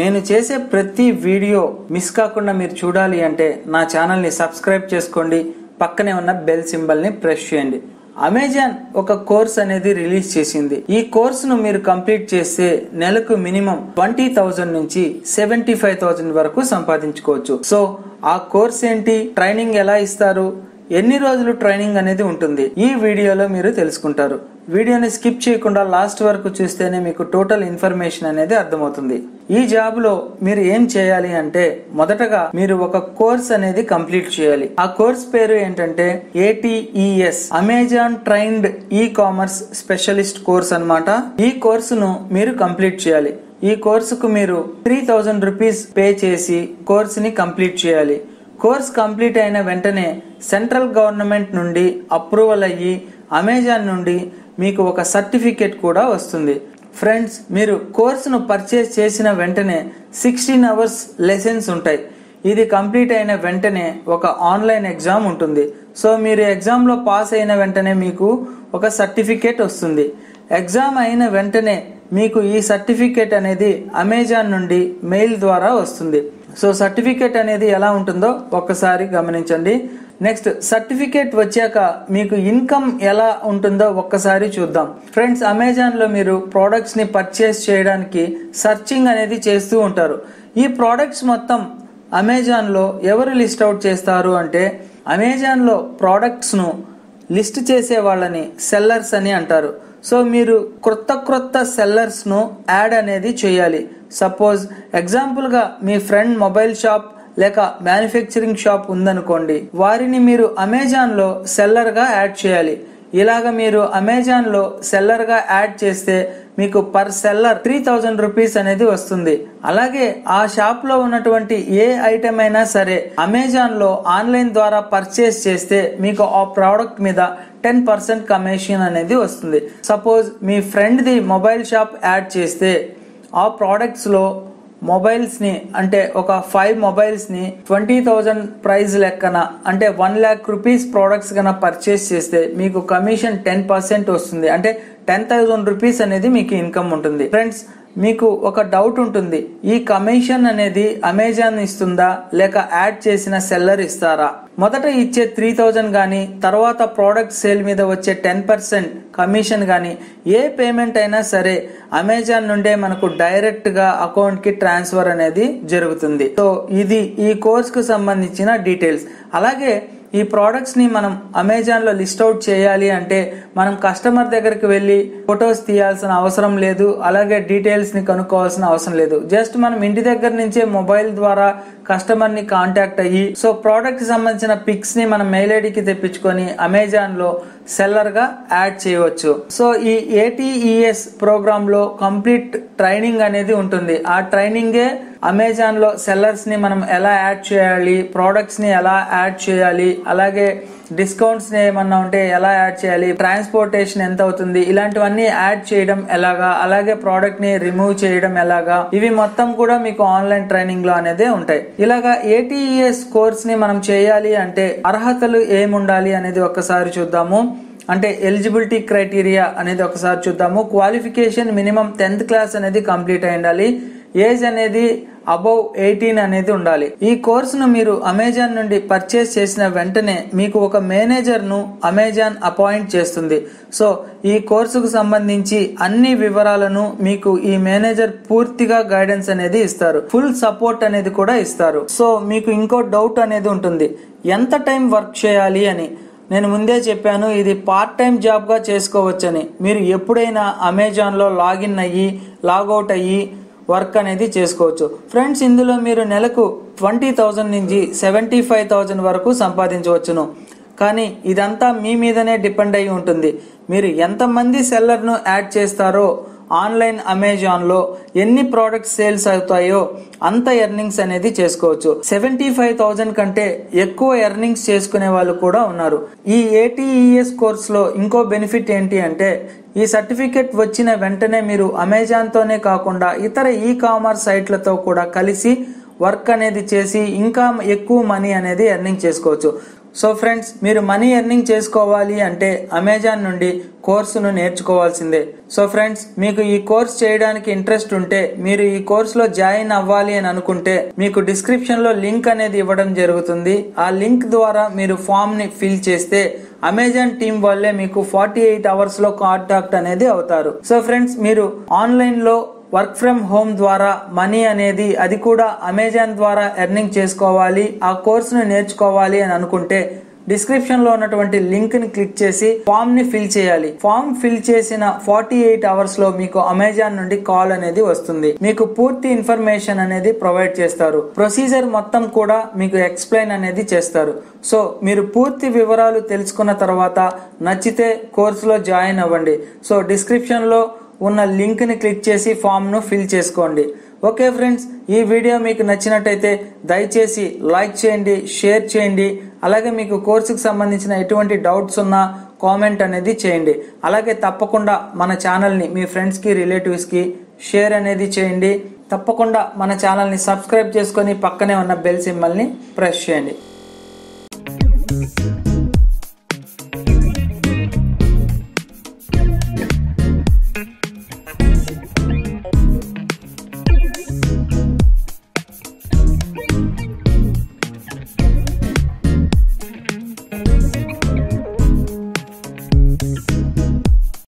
నేను చేసే ప్రతి వీడియో మిస్ కాకుండా మీరు చూడాలి అంటే నా ఛానల్ని సబ్స్క్రైబ్ చేసుకోండి. పక్కనే ఉన్న బెల్ సింబల్ని ప్రెస్ చేయండి. అమెజాన్ ఒక కోర్స్ అనేది రిలీజ్ చేసింది. ఈ కోర్సును మీరు కంప్లీట్ చేస్తే నెలకు మినిమం ట్వంటీ థౌజండ్ నుంచి సెవెంటీ ఫైవ్ థౌజండ్ వరకు సంపాదించుకోవచ్చు. సో ఆ కోర్స్ ఏంటి? ట్రైనింగ్ ఎలా ఇస్తారు? ఎన్ని రోజులు ట్రైనింగ్ అనేది ఉంటుంది? ఈ వీడియోలో మీరు తెలుసుకుంటారు. వీడియోని స్కిప్ చేయకుండా లాస్ట్ వరకు చూస్తేనే మీకు టోటల్ ఇన్ఫర్మేషన్ అనేది అర్థమవుతుంది. ఈ జాబ్లో మీరు ఏం చేయాలి అంటే మొదటగా మీరు ఒక కోర్స్ అనేది కంప్లీట్ చేయాలి. ఆ కోర్స్ పేరు ఏంటంటే A T E S Amazon trained e commerce specialist course అన్నమాట. ఈ కోర్సును మీరు కంప్లీట్ చేయాలి. ఈ కోర్సుకు మీరు త్రీ థౌజండ్ రూపీస్ పే చేసి కోర్సుని కంప్లీట్ చేయాలి. కోర్స్ కంప్లీట్ అయిన వెంటనే సెంట్రల్ గవర్నమెంట్ నుండి అప్రూవల్ అయ్యి అమెజాన్ నుండి మీకు ఒక సర్టిఫికేట్ కూడా వస్తుంది. ఫ్రెండ్స్ మీరు కోర్సును పర్చేస్ చేసిన వెంటనే సిక్స్టీన్ అవర్స్ లెసన్స్ ఉంటాయి. ఇది కంప్లీట్ అయిన వెంటనే ఒక ఆన్లైన్ ఎగ్జామ్ ఉంటుంది. సో మీరు ఎగ్జామ్లో పాస్ అయిన వెంటనే మీకు ఒక సర్టిఫికేట్ వస్తుంది. ఎగ్జామ్ అయిన వెంటనే మీకు ఈ సర్టిఫికేట్ అనేది అమెజాన్ నుండి మెయిల్ ద్వారా వస్తుంది. సో సర్టిఫికేట్ అనేది ఎలా ఉంటుందో ఒక్కసారి గమనించండి. నెక్స్ట్ సర్టిఫికేట్ వచ్చాక మీకు ఇన్కమ్ ఎలా ఉంటుందో ఒక్కసారి చూద్దాం. ఫ్రెండ్స్ అమెజాన్లో మీరు ప్రోడక్ట్స్ని పర్చేస్ చేయడానికి సర్చింగ్ అనేది చేస్తూ ఉంటారు. ఈ ప్రోడక్ట్స్ మొత్తం అమెజాన్లో ఎవరు లిస్ట్ అవుట్ చేస్తారు అంటే అమెజాన్లో ప్రోడక్ట్స్ను లిస్ట్ చేసే వాళ్ళని సెల్లర్స్ అని అంటారు. సో మీరు క్రొత్త క్రొత్త సెల్లర్స్ను యాడ్ అనేది చేయాలి. సపోజ్ ఎగ్జాంపుల్గా మీ ఫ్రెండ్ మొబైల్ షాప్ లేక మ్యానుఫ్యాక్చరింగ్ షాప్ ఉందనుకోండి వారిని మీరు అమెజాన్లో సెల్లర్గా యాడ్ చేయాలి. ఇలాగ మీరు అమెజాన్లో సెల్లర్గా యాడ్ చేస్తే మీకు per seller three thousand rupees అనేది వస్తుంది. అలాగే ఆ షాప్లో ఉన్నటువంటి ఏ ఐటమ్ అయినా సరే అమెజాన్లో ఆన్లైన్ ద్వారా పర్చేస్ చేస్తే మీకు ఆ ప్రోడక్ట్ మీద టెన్ పర్సెంట్ కమిషన్ అనేది వస్తుంది. సపోజ్ మీ ఫ్రెండ్ది మొబైల్ షాప్ యాడ్ చేస్తే ఆ ప్రోడక్ట్స్ మొబైల్స్ని మొబైల్స్ని అంటే ఒక ఫైవ్ మొబైల్స్ని ట్వంటీ థౌజండ్ ప్రైజ్ లెక్కన అంటే వన్ ల్యాక్ రూపీస్ ప్రోడక్ట్స్ కన్నా పర్చేస్ చేస్తే మీకు కమిషన్ టెన్ పర్సెంట్ వస్తుంది. అంటే టెన్ థౌసండ్ రూపీస్ అనేది మీకు ఇన్కమ్ ఉంటుంది. ఫ్రెండ్స్ మీకు ఒక డౌట్ ఉంటుంది. ఈ కమిషన్ అనేది అమెజాన్ ఇస్తుందా? లేక యాడ్ చేసిన సెల్లర్ ఇస్తారా? మొదట ఇచ్చే త్రీ థౌజండ్ కానీ తర్వాత ప్రోడక్ట్ సేల్ మీద వచ్చే టెన్ పర్సెంట్ కమిషన్ కానీ ఏ పేమెంట్ అయినా సరే అమెజాన్ నుండే మనకు డైరెక్ట్గా అకౌంట్కి ట్రాన్స్ఫర్ అనేది జరుగుతుంది. సో ఇది ఈ కోర్స్కు సంబంధించిన డీటెయిల్స్ అలాగే ఈ ప్రోడక్ట్స్ని మనం అమెజాన్లో లిస్ట్ అవుట్ చేయాలి అంటే మనం కస్టమర్ దగ్గరికి వెళ్ళి ఫొటోస్ తీయాల్సిన అవసరం లేదు అలాగే డీటెయిల్స్ని కనుక్కోవాల్సిన అవసరం లేదు. జస్ట్ మనం ఇంటి దగ్గర నుంచే మొబైల్ ద్వారా కస్టమర్ని కాంటాక్ట్ అయ్యి సో ప్రోడక్ట్కి సంబంధించిన పిక్స్ని మనం మెయిల్ ఐడికి తెప్పించుకొని అమెజాన్లో సెల్లర్గా యాడ్ చేయవచ్చు. సో ఈ ఏటీఈఎస్ ప్రోగ్రాంలో కంప్లీట్ ట్రైనింగ్ అనేది ఉంటుంది. ఆ ట్రైనింగే అమెజాన్లో సెల్లర్స్ని మనం ఎలా యాడ్ చేయాలి ప్రోడక్ట్స్ని ఎలా యాడ్ చేయాలి అలాగే డిస్కౌంట్స్ని ఏమన్నా ఉంటే ఎలా యాడ్ చేయాలి ట్రాన్స్పోర్టేషన్ ఎంత అవుతుంది ఇలాంటివన్నీ యాడ్ చేయడం ఎలాగా అలాగే ప్రోడక్ట్ని రిమూవ్ చేయడం ఎలాగా ఇవి మొత్తం కూడా మీకు ఆన్లైన్ ట్రైనింగ్లో అనేది ఉంటాయి. ఇలాగా ఏటీఈఎస్ కోర్స్ని మనం చేయాలి అంటే అర్హతలు ఏముండాలి అనేది ఒక్కసారి చూద్దాము. అంటే ఎలిజిబిలిటీ క్రైటీరియా అనేది ఒకసారి చూద్దాము. క్వాలిఫికేషన్ మినిమం టెన్త్ క్లాస్ అనేది కంప్లీట్ అయి ఉండాలి. ఏజ్ అనేది అబౌవ్ ఎయిటీన్ అనేది ఉండాలి. ఈ కోర్సును మీరు అమెజాన్ నుండి పర్చేస్ చేసిన వెంటనే మీకు ఒక మేనేజర్ను అమెజాన్ అపాయింట్ చేస్తుంది. సో ఈ కోర్సుకు సంబంధించి అన్ని వివరాలను మీకు ఈ మేనేజర్ పూర్తిగా గైడెన్స్ అనేది ఇస్తారు. ఫుల్ సపోర్ట్ అనేది కూడా ఇస్తారు. సో మీకు ఇంకో డౌట్ అనేది ఉంటుంది. ఎంత టైం వర్క్ చేయాలి అని? నేను ముందే చెప్పాను ఇది పార్ట్ టైం జాబ్గా చేసుకోవచ్చని. మీరు ఎప్పుడైనా అమెజాన్లో లాగిన్ అయ్యి లాగౌట్ అయ్యి వర్క్ అనేది చేసుకోవచ్చు. ఫ్రెండ్స్ ఇందులో మీరు నెలకు ట్వంటీ థౌజండ్ నుంచి సెవెంటీ ఫైవ్ థౌజండ్ వరకు సంపాదించవచ్చును. కానీ ఇదంతా మీ మీదనే డిపెండ్ అయి ఉంటుంది. మీరు ఎంతమంది సెల్లర్ను యాడ్ చేస్తారో ఆన్లైన్ అమెజాన్లో ఎన్ని ప్రోడక్ట్స్ సేల్స్ అవుతాయో అంత ఎర్నింగ్స్ అనేది చేసుకోవచ్చు. సెవెంటీ ఫైవ్ థౌజండ్ కంటే ఎక్కువ ఎర్నింగ్స్ చేసుకునే వాళ్ళు కూడా ఉన్నారు. ఈ ఏటీఈఎస్ కోర్సులో ఇంకో బెనిఫిట్ ఏంటి అంటే ఈ సర్టిఫికెట్ వచ్చిన వెంటనే మీరు అమెజాన్తోనే కాకుండా ఇతర ఈ కామర్స్ సైట్లతో కూడా కలిసి వర్క్ అనేది చేసి ఇంకా ఎక్కువ మనీ అనేది ఎర్నింగ్ చేసుకోవచ్చు. సో ఫ్రెండ్స్ మీరు మనీ ఎర్నింగ్ చేసుకోవాలి అంటే అమెజాన్ నుండి కోర్సును నేర్చుకోవాల్సిందే. సో ఫ్రెండ్స్ మీకు ఈ కోర్స్ చేయడానికి ఇంట్రెస్ట్ ఉంటే మీరు ఈ కోర్సులో జాయిన్ అవ్వాలి అని అనుకుంటే మీకు డిస్క్రిప్షన్లో లింక్ అనేది ఇవ్వడం జరుగుతుంది. ఆ లింక్ ద్వారా మీరు ఫామ్ని ఫిల్ చేస్తే అమెజాన్ టీం వల్లే మీకు ఫార్టీ ఎయిట్ అవర్స్లో కాంటాక్ట్ అనేది అవుతారు. సో ఫ్రెండ్స్ మీరు ఆన్లైన్లో వర్క్ ఫ్రమ్ హోమ్ ద్వారా మనీ అనేది అది కూడా అమెజాన్ ద్వారా ఎర్నింగ్ చేసుకోవాలి ఆ కోర్సును నేర్చుకోవాలి అని అనుకుంటే డిస్క్రిప్షన్లో ఉన్నటువంటి లింక్ని క్లిక్ చేసి ఫామ్ని ఫిల్ చేయాలి. ఫామ్ ఫిల్ చేసిన ఫార్టీ ఎయిట్ అవర్స్లో మీకు అమెజాన్ నుండి కాల్ అనేది వస్తుంది. మీకు పూర్తి ఇన్ఫర్మేషన్ అనేది ప్రొవైడ్ చేస్తారు. ప్రొసీజర్ మొత్తం కూడా మీకు ఎక్స్ప్లెయిన్ అనేది చేస్తారు. సో మీరు పూర్తి వివరాలు తెలుసుకున్న తర్వాత నచ్చితే కోర్సులో జాయిన్ అవ్వండి. సో డిస్క్రిప్షన్లో ఉన్న లింక్ని క్లిక్ చేసి ఫామ్ను ఫిల్ చేసుకోండి. ఓకే ఫ్రెండ్స్ ఈ వీడియో మీకు నచ్చినట్టయితే దయచేసి లైక్ చేయండి షేర్ చేయండి అలాగే మీకు కోర్సుకు సంబంధించిన ఎటువంటి డౌట్స్ ఉన్నా కామెంట్ అనేది చేయండి. అలాగే తప్పకుండా మన ఛానల్ని మీ ఫ్రెండ్స్కి రిలేటివ్స్కి షేర్ అనేది చేయండి. తప్పకుండా మన ఛానల్ని సబ్స్క్రైబ్ చేసుకొని పక్కనే ఉన్న బెల్ సింబల్ని ప్రెస్ చేయండి.